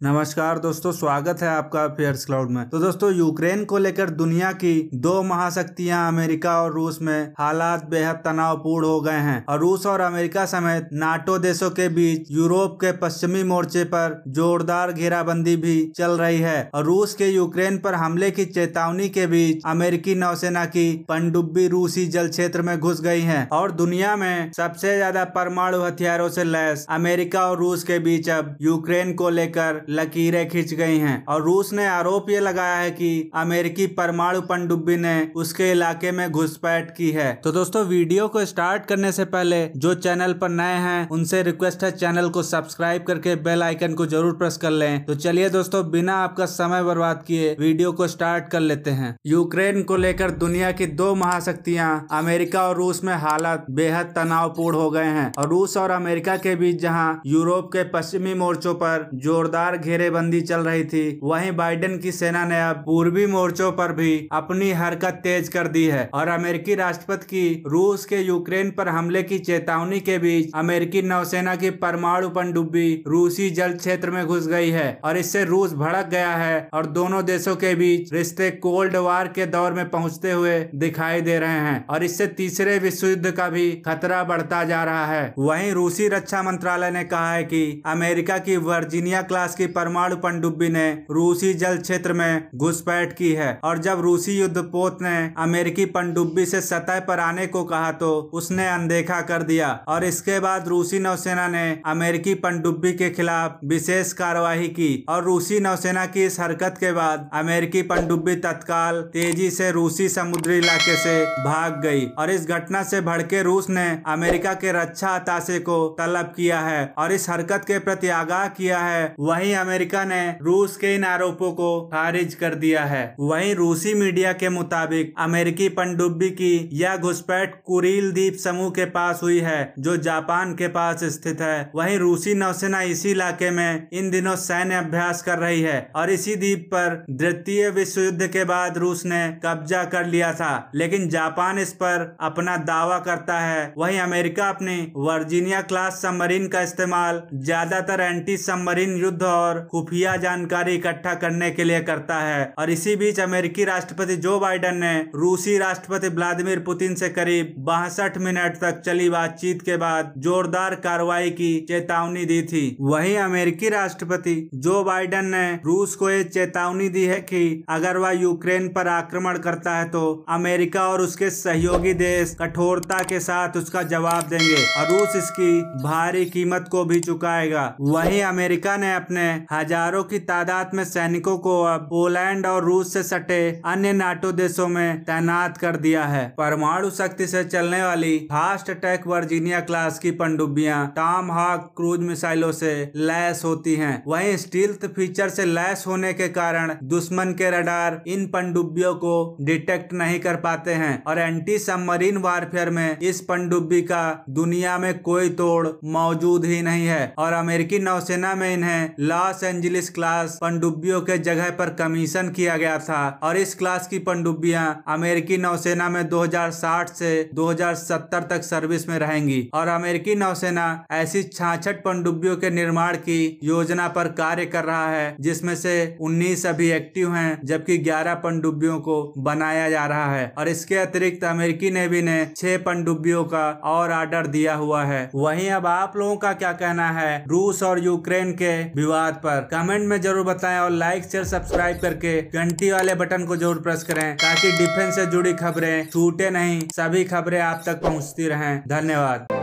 नमस्कार दोस्तों, स्वागत है आपका अफेयर्स क्लाउड में। तो दोस्तों, यूक्रेन को लेकर दुनिया की दो महाशक्तियाँ अमेरिका और रूस में हालात बेहद तनावपूर्ण हो गए हैं। और रूस और अमेरिका समेत नाटो देशों के बीच यूरोप के पश्चिमी मोर्चे पर जोरदार घेराबंदी भी चल रही है। और रूस के यूक्रेन पर हमले की चेतावनी के बीच अमेरिकी नौसेना की पनडुब्बी रूसी जल क्षेत्र में घुस गई है। और दुनिया में सबसे ज़्यादा परमाणु हथियारों से लैस अमेरिका और रूस के बीच अब यूक्रेन को लेकर लकीरें खींच गई हैं और रूस ने आरोप ये लगाया है कि अमेरिकी परमाणु पनडुब्बी ने उसके इलाके में घुसपैठ की है। तो दोस्तों, वीडियो को स्टार्ट करने से पहले जो चैनल पर नए हैं, उनसे रिक्वेस्ट है चैनल को सब्सक्राइब करके बेल आइकन को ज़रूर प्रेस कर लें। तो चलिए दोस्तों, बिना आपका समय बर्बाद किए वीडियो को स्टार्ट कर लेते हैं। यूक्रेन को लेकर दुनिया की दो महाशक्तियाँ, अमेरिका और रूस में हालात बेहद तनावपूर्ण हो गए हैं। और रूस और अमेरिका के बीच जहाँ यूरोप के पश्चिमी मोर्चों पर जोरदार घेरेबंदी चल रही थी। वहीं बाइडेन की सेना ने अब पूर्वी मोर्चों पर भी अपनी हरकत तेज कर दी है और अमेरिकी राष्ट्रपति की रूस के यूक्रेन पर हमले की चेतावनी के बीच अमेरिकी नौसेना की परमाणु पनडुब्बी रूसी जल क्षेत्र में घुस गई है और इससे रूस भड़क गया है और दोनों देशों के बीच रिश्ते कोल्ड वार के दौर में पहुँचते हुए दिखाई दे रहे हैं और इससे तीसरे विश्व युद्ध का भी खतरा बढ़ता जा रहा है। वहीं रूसी रक्षा मंत्रालय ने कहा है कि अमेरिका की वर्जीनिया क्लास की परमाणु पनडुब्बी ने रूसी जल क्षेत्र में घुसपैठ की है और जब रूसी युद्धपोत ने अमेरिकी पनडुब्बी से सतह पर आने को कहा तो उसने अनदेखा कर दिया और इसके बाद रूसी नौसेना ने अमेरिकी पनडुब्बी के खिलाफ विशेष कार्यवाही की और रूसी नौसेना की इस हरकत के बाद अमेरिकी पनडुब्बी तत्काल तेज़ी से रूसी समुद्री इलाके से भाग गई और इस घटना से भड़के रूस ने अमेरिका के रक्षा अताशे को तलब किया है और इस हरकत के प्रति आगाह किया है। वहीं अमेरिका ने रूस के इन आरोपों को खारिज कर दिया है। वहीं रूसी मीडिया के मुताबिक अमेरिकी पनडुब्बी की यह घुसपैठ कुरील द्वीप समूह के पास हुई है, जो जापान के पास स्थित है। वहीं रूसी नौसेना इसी इलाके में इन दिनों सैन्य अभ्यास कर रही है और इसी द्वीप पर द्वितीय विश्व युद्ध के बाद रूस ने कब्जा कर लिया था, लेकिन जापान इस पर अपना दावा करता है। वहीं अमेरिका अपनी वर्जीनिया क्लास सबमरीन का इस्तेमाल ज़्यादातर एंटी सबमरीन युद्ध और खुफिया जानकारी इकट्ठा करने के लिए करता है। और इसी बीच अमेरिकी राष्ट्रपति जो बाइडन ने रूसी राष्ट्रपति व्लादिमिर पुतिन से करीब बासठ मिनट तक चली बातचीत के बाद जोरदार कार्रवाई की चेतावनी दी थी। वहीं अमेरिकी राष्ट्रपति जो बाइडन ने रूस को ये चेतावनी दी है कि अगर वह यूक्रेन पर आक्रमण करता है तो अमेरिका और उसके सहयोगी देश कठोरता के साथ उसका जवाब देंगे और रूस इसकी भारी कीमत को भी चुकाएगा। वहीं अमेरिका ने अपने हज़ारों की तादाद में सैनिकों को अब पोलैंड और रूस से सटे अन्य नाटो देशों में तैनात कर दिया है। परमाणु शक्ति से चलने वाली फास्ट अटैक वर्जीनिया क्लास की पनडुब्बियाँ टॉम हॉक क्रूज मिसाइलों से लैस होती हैं। वहीं स्टील्थ फीचर से लैस होने के कारण दुश्मन के रडार इन पनडुब्बियों को डिटेक्ट नहीं कर पाते हैं और एंटी सबमरीन वारफेयर में इस पनडुब्बी का दुनिया में कोई तोड़ मौजूद ही नहीं है और अमेरिकी नौसेना में इन्हें लॉस एंजलिस क्लास पनडुब्बियों के जगह पर कमीशन किया गया था और इस क्लास की पनडुब्बियाँ अमेरिकी नौसेना में 2060 से 2070 तक सर्विस में रहेंगी और अमेरिकी नौसेना ऐसी छाछठ पनडुब्बियों के निर्माण की योजना पर कार्य कर रहा है, जिसमें से 19 अभी एक्टिव हैं, जबकि 11 पनडुब्बियों को बनाया जा रहा है। और इसके अतिरिक्त अमेरिकी नेवी ने छह पनडुब्बियों का और ऑर्डर दिया हुआ है। वहीं अब आप लोगों का क्या कहना है? रूस और यूक्रेन के विवाद पर कमेंट में ज़रूर बताएँ और लाइक शेयर सब्सक्राइब करके घंटी वाले बटन को ज़रूर प्रेस करें ताकि डिफेंस से जुड़ी खबरें छूटे नहीं, सभी खबरें आप तक पहुँचती रहें। धन्यवाद।